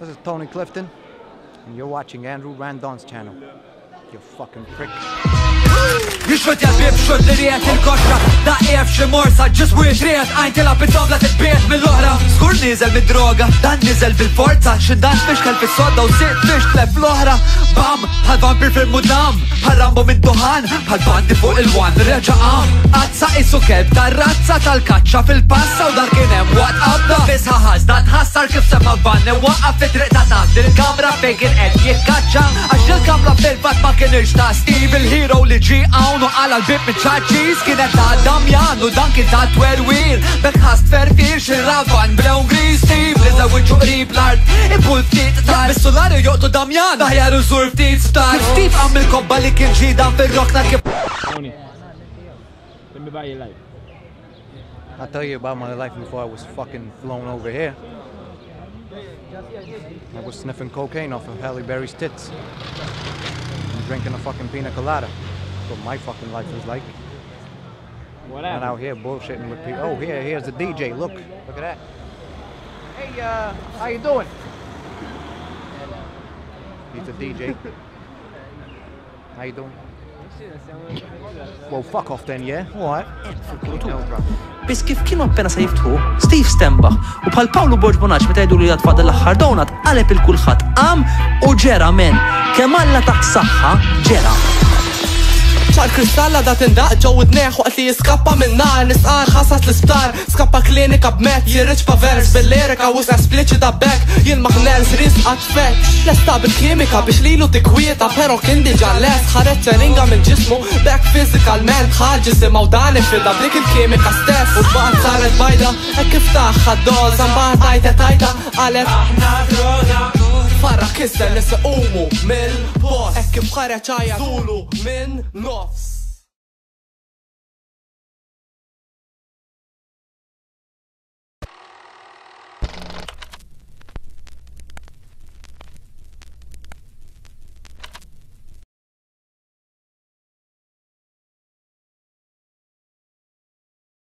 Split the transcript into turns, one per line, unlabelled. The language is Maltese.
This is Tony Clifton, and you're watching Andrew Randon's channel. you fucking prick.
Jixfet jabib xod li rijet il-koxra Da' ef xie morsa ġis u jxrijet Għajn tila bit-tobla t-biet mill-ohra Skur nizel mid-droga Dan nizel bil-forza Xindan xmixkel fil soda u sirt fix tlef l-ohra Bam, bħal vampir fil-mudlam Bħal rambo mid-duħan Bħal bandi fuq il-wan reġa għam Azza isu keb dar razza tal-kaċċa fil-passa U dar kienem wat abda Fisħa ħaz da tħassar kif sema banne Waqqa fit-triq ta' dil kamra Fejn kien qed jikkaċċa Għax il-kamra fil-fat ma kien Ikke nishta Evil hero legit Steve Liza tar star
Let me buy your life. I'll tell you about my life before I was fucking flown over here. I was sniffing cocaine off of Halle Berry's tits. drinking a fucking pina colada. That's what my fucking life is like. What happened? And out here bullshitting with people. Oh, here, here's the DJ. Look, look at that. Hey, uh, how you doing? He's a DJ. how you doing? Well, fuck
off then, yeah? What? Bis kif kienu appena sa jiftħu, Steve Stembach u bħal Paolo Borġbonaċ meta jgħidu li jadfad l-aħħar donat għalep il-kulħat għam u ġera men kemm alla taħt saħħa ġera. ċar kristalla da tindaq ġew id-neħ waqt li jiskappa minn nar nisqar ħasas l-isptar skappa klinika b'met jirriġ vers bil-lirika u spliċi ta' bek jien maħnels rizq għatfek l-esta bil-kimika biex lilu dikwieta pero kien diġa les ħareċ ċeringa minn ġismu bek fizikalment ħarġis imaw dani fil-da dik il-kimika stess u baqt saret bajda e kif taħħa doza mbaħt tajta tajta għalet aħna droga Kista nisa umu mill-boss Ekki bħara ċaja Zulu min nofs